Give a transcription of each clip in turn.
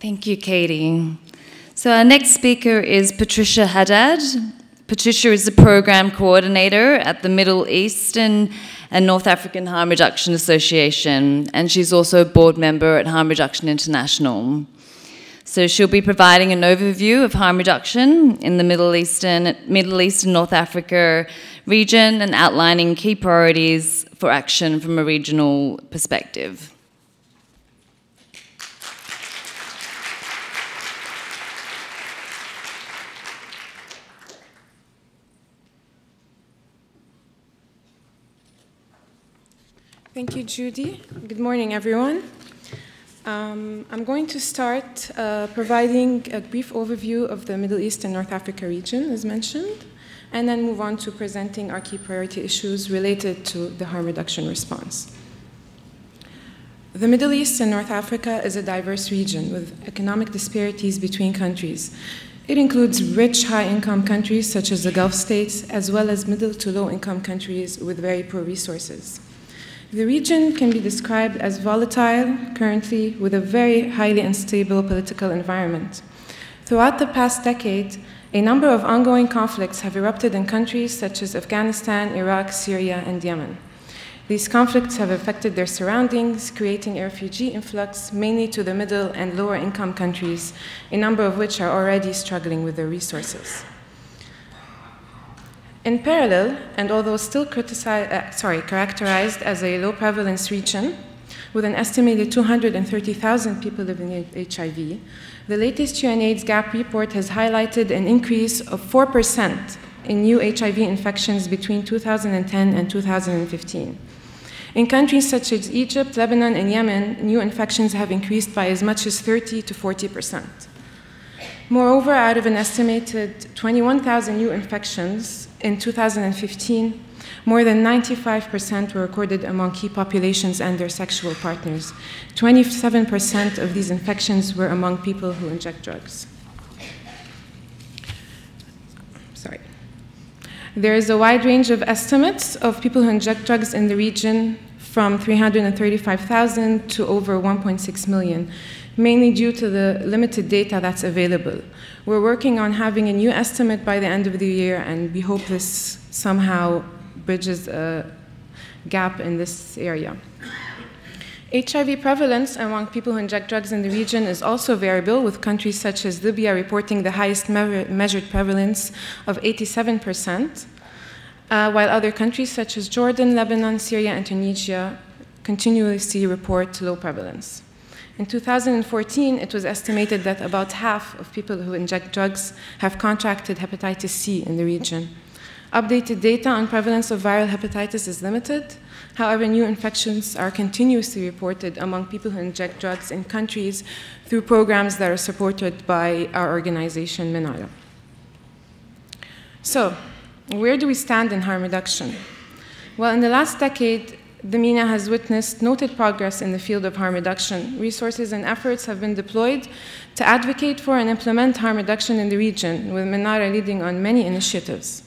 Thank you, Katie. So our next speaker is Patricia Haddad. Patricia is the program coordinator at the Middle Eastern and North African Harm Reduction Association, and she's also a board member at Harm Reduction International. So she'll be providing an overview of harm reduction in the Middle Eastern, Middle East and North Africa region and outlining key priorities for action from a regional perspective. Thank you, Judy. Good morning, everyone. Um, I'm going to start uh, providing a brief overview of the Middle East and North Africa region, as mentioned, and then move on to presenting our key priority issues related to the harm reduction response. The Middle East and North Africa is a diverse region with economic disparities between countries. It includes rich, high income countries such as the Gulf states, as well as middle to low income countries with very poor resources. The region can be described as volatile currently with a very highly unstable political environment. Throughout the past decade, a number of ongoing conflicts have erupted in countries such as Afghanistan, Iraq, Syria, and Yemen. These conflicts have affected their surroundings, creating a refugee influx mainly to the middle and lower income countries, a number of which are already struggling with their resources. In parallel, and although still uh, sorry, characterized as a low prevalence region, with an estimated 230,000 people living with HIV, the latest UNAIDS GAP report has highlighted an increase of 4% in new HIV infections between 2010 and 2015. In countries such as Egypt, Lebanon, and Yemen, new infections have increased by as much as 30 to 40 percent. Moreover, out of an estimated 21,000 new infections in 2015, more than 95% were recorded among key populations and their sexual partners. 27% of these infections were among people who inject drugs. Sorry. There is a wide range of estimates of people who inject drugs in the region from 335,000 to over 1.6 million mainly due to the limited data that's available. We're working on having a new estimate by the end of the year, and we hope this somehow bridges a gap in this area. HIV prevalence among people who inject drugs in the region is also variable, with countries such as Libya reporting the highest me measured prevalence of 87%, uh, while other countries such as Jordan, Lebanon, Syria, and Tunisia continuously report low prevalence. In 2014, it was estimated that about half of people who inject drugs have contracted hepatitis C in the region. Updated data on prevalence of viral hepatitis is limited. However, new infections are continuously reported among people who inject drugs in countries through programs that are supported by our organization, MENAHRA. So, where do we stand in harm reduction? Well, in the last decade, the MENA has witnessed noted progress in the field of harm reduction. Resources and efforts have been deployed to advocate for and implement harm reduction in the region, with MENAHRA leading on many initiatives.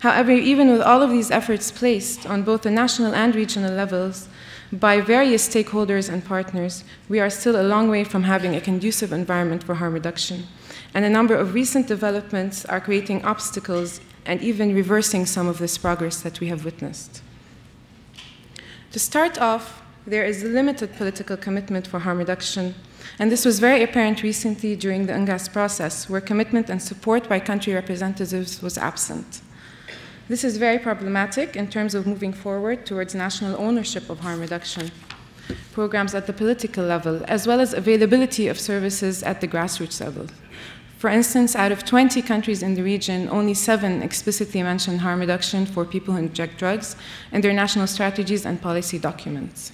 However, even with all of these efforts placed on both the national and regional levels by various stakeholders and partners, we are still a long way from having a conducive environment for harm reduction. And a number of recent developments are creating obstacles and even reversing some of this progress that we have witnessed. To start off, there is limited political commitment for harm reduction, and this was very apparent recently during the UNGAS process, where commitment and support by country representatives was absent. This is very problematic in terms of moving forward towards national ownership of harm reduction programs at the political level, as well as availability of services at the grassroots level. For instance, out of 20 countries in the region, only seven explicitly mention harm reduction for people who inject drugs in their national strategies and policy documents.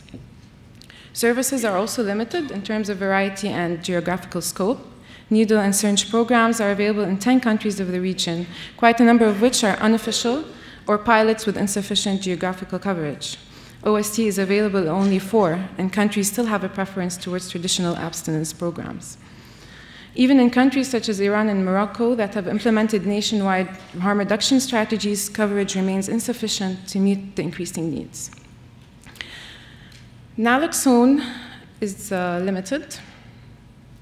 Services are also limited in terms of variety and geographical scope. Needle and syringe programs are available in 10 countries of the region, quite a number of which are unofficial or pilots with insufficient geographical coverage. OST is available only four, and countries still have a preference towards traditional abstinence programs. Even in countries such as Iran and Morocco that have implemented nationwide harm reduction strategies, coverage remains insufficient to meet the increasing needs. Naloxone is uh, limited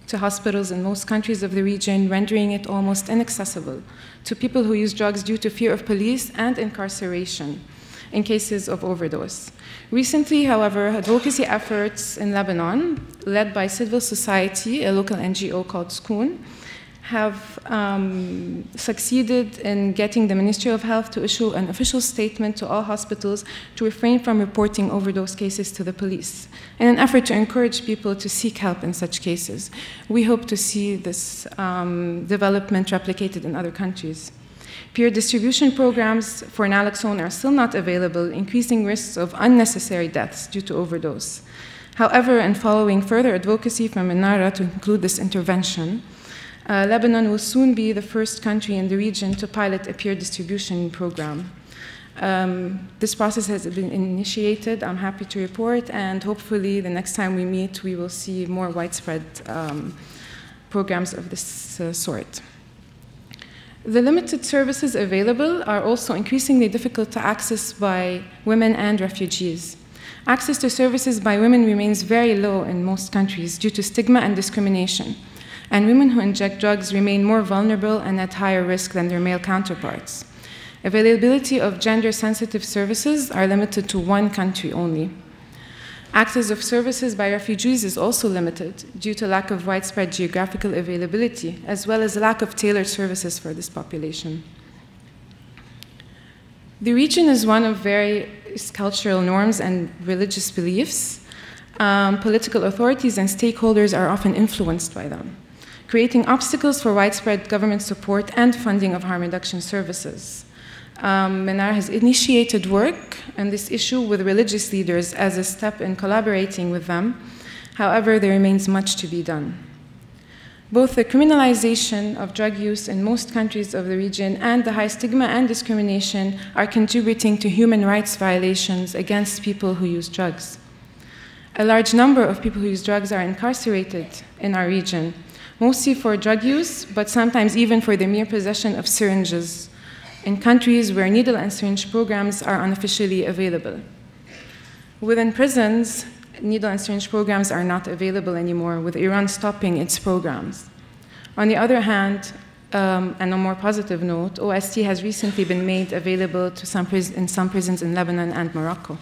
to hospitals in most countries of the region, rendering it almost inaccessible to people who use drugs due to fear of police and incarceration in cases of overdose. Recently, however, advocacy efforts in Lebanon, led by civil society, a local NGO called Skoun, have um, succeeded in getting the Ministry of Health to issue an official statement to all hospitals to refrain from reporting overdose cases to the police in an effort to encourage people to seek help in such cases. We hope to see this um, development replicated in other countries. Peer distribution programs for naloxone are still not available, increasing risks of unnecessary deaths due to overdose. However, and following further advocacy from MENAHRA to include this intervention, uh, Lebanon will soon be the first country in the region to pilot a peer distribution program. Um, this process has been initiated, I'm happy to report, and hopefully the next time we meet, we will see more widespread um, programs of this uh, sort. The limited services available are also increasingly difficult to access by women and refugees. Access to services by women remains very low in most countries due to stigma and discrimination and women who inject drugs remain more vulnerable and at higher risk than their male counterparts. Availability of gender sensitive services are limited to one country only. Access of services by refugees is also limited due to lack of widespread geographical availability, as well as lack of tailored services for this population. The region is one of various cultural norms and religious beliefs. Um, political authorities and stakeholders are often influenced by them creating obstacles for widespread government support and funding of harm reduction services. Um, MENAHRA has initiated work on this issue with religious leaders as a step in collaborating with them. However, there remains much to be done. Both the criminalization of drug use in most countries of the region and the high stigma and discrimination are contributing to human rights violations against people who use drugs. A large number of people who use drugs are incarcerated in our region, mostly for drug use, but sometimes even for the mere possession of syringes in countries where needle and syringe programs are unofficially available. Within prisons, needle and syringe programs are not available anymore, with Iran stopping its programs. On the other hand, um, and on a more positive note, OST has recently been made available to some in some prisons in Lebanon and Morocco.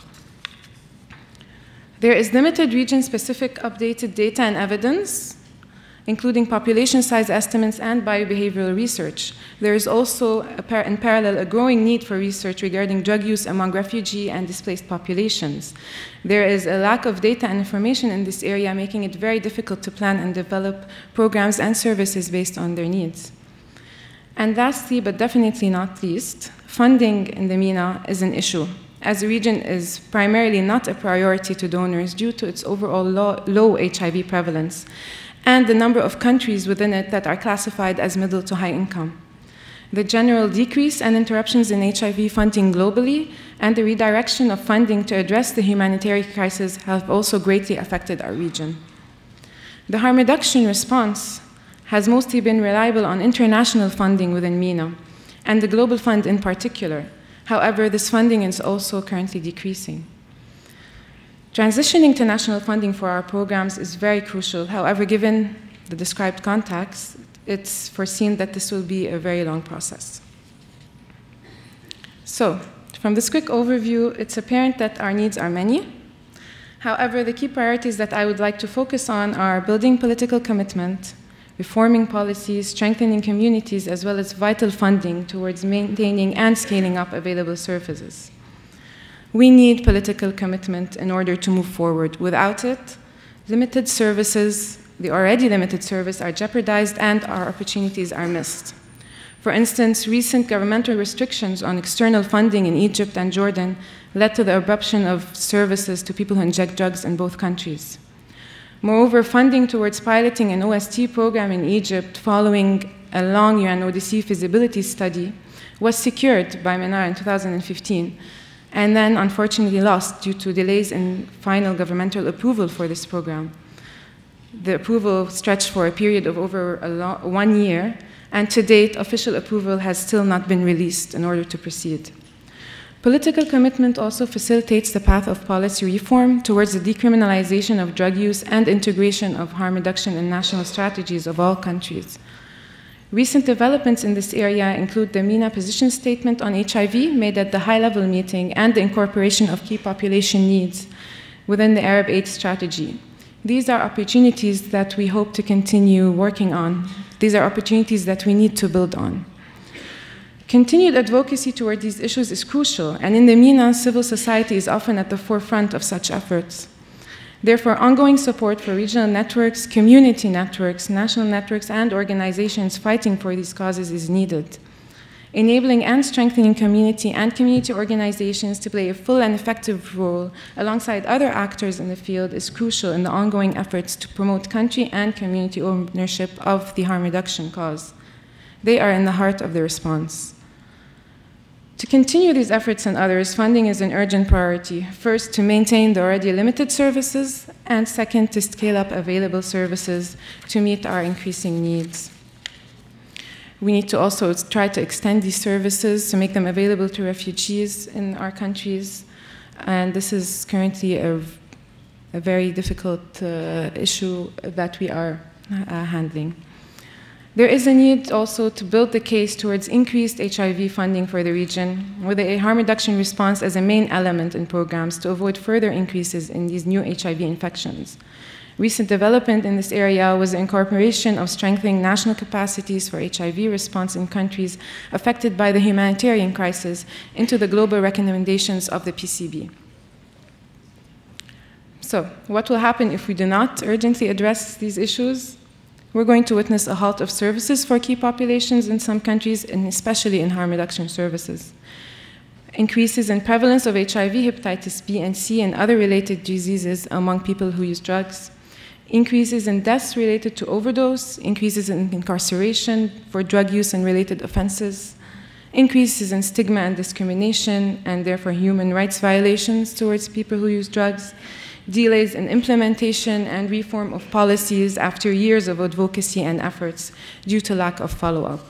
There is limited region specific updated data and evidence including population size estimates and biobehavioral research. There is also, in parallel, a growing need for research regarding drug use among refugee and displaced populations. There is a lack of data and information in this area, making it very difficult to plan and develop programs and services based on their needs. And lastly, but definitely not least, funding in the MENA is an issue as the region is primarily not a priority to donors due to its overall low HIV prevalence and the number of countries within it that are classified as middle to high income. The general decrease and interruptions in HIV funding globally and the redirection of funding to address the humanitarian crisis have also greatly affected our region. The harm reduction response has mostly been reliable on international funding within MENA, and the Global Fund in particular. However, this funding is also currently decreasing. Transitioning to national funding for our programs is very crucial. However, given the described context, it's foreseen that this will be a very long process. So, from this quick overview, it's apparent that our needs are many. However, the key priorities that I would like to focus on are building political commitment, reforming policies, strengthening communities, as well as vital funding towards maintaining and scaling up available services. We need political commitment in order to move forward. Without it, limited services, the already limited service, are jeopardized and our opportunities are missed. For instance, recent governmental restrictions on external funding in Egypt and Jordan led to the abruption of services to people who inject drugs in both countries. Moreover, funding towards piloting an OST program in Egypt following a long UNODC feasibility study was secured by MENAHRA in 2015, and then unfortunately lost due to delays in final governmental approval for this program. The approval stretched for a period of over one year, and to date, official approval has still not been released in order to proceed. Political commitment also facilitates the path of policy reform towards the decriminalization of drug use and integration of harm reduction in national strategies of all countries. Recent developments in this area include the MENA position statement on HIV made at the high level meeting and the incorporation of key population needs within the Arab Aid strategy. These are opportunities that we hope to continue working on. These are opportunities that we need to build on. Continued advocacy toward these issues is crucial, and in the MENA, civil society is often at the forefront of such efforts. Therefore, ongoing support for regional networks, community networks, national networks, and organizations fighting for these causes is needed. Enabling and strengthening community and community organizations to play a full and effective role alongside other actors in the field is crucial in the ongoing efforts to promote country and community ownership of the harm reduction cause. They are in the heart of the response. To continue these efforts and others, funding is an urgent priority. First, to maintain the already limited services, and second, to scale up available services to meet our increasing needs. We need to also try to extend these services to make them available to refugees in our countries, and this is currently a, a very difficult uh, issue that we are uh, handling. There is a need also to build the case towards increased HIV funding for the region, with a harm reduction response as a main element in programs to avoid further increases in these new HIV infections. Recent development in this area was the incorporation of strengthening national capacities for HIV response in countries affected by the humanitarian crisis into the global recommendations of the PCB. So, what will happen if we do not urgently address these issues? We're going to witness a halt of services for key populations in some countries, and especially in harm reduction services. Increases in prevalence of HIV, hepatitis B and C, and other related diseases among people who use drugs. Increases in deaths related to overdose, increases in incarceration for drug use and related offenses, increases in stigma and discrimination, and therefore human rights violations towards people who use drugs, delays in implementation and reform of policies after years of advocacy and efforts due to lack of follow-up.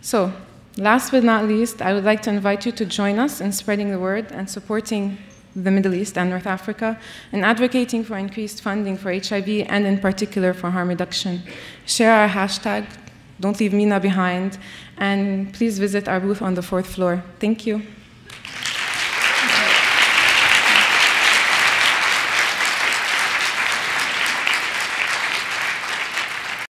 So, last but not least, I would like to invite you to join us in spreading the word and supporting the Middle East and North Africa and advocating for increased funding for HIV and in particular for harm reduction. Share our hashtag, don't leave MENA behind, and please visit our booth on the fourth floor. Thank you.